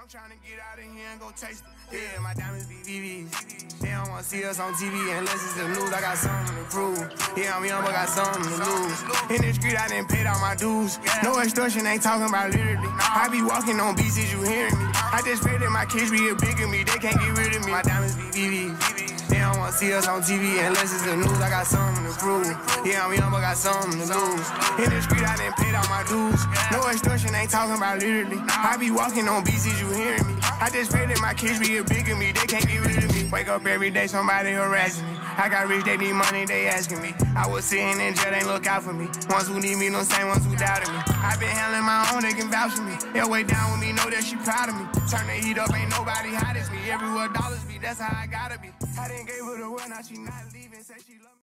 I'm trying to get out of here and go taste it. Yeah, my diamonds be VVs. They don't wanna see us on TV unless it's the news. I got something to prove. Yeah, I'm young, but got something to lose. In the street, I didn't pay all my dues. No extortion, ain't talking about literally. I be walking on beats, you hearing me? I just pray that my kids be a bigger me. They can't get rid of me. My diamonds be VVs. They don't wanna see us on TV unless it's the news. I got something to prove. Yeah, I'm young, but got something to lose. In the street, I didn't pay all my dues. No extortion, ain't talking about literally. I be walking on is you hearing me? I just pray that my kids be a bigger me. They can't get rid of me. Wake up every day, somebody harassing me. I got rich, they need money, they asking me. I was sitting in jail, they look out for me. Ones who need me, no same ones who doubted me. I been handling my own, they can vouch for me. They'll way down with me, know that she proud of me. Turn the heat up, ain't nobody hot as me. Everywhere dollars be, that's how I gotta be. I didn't gave her the word, now she not leaving, say she love me.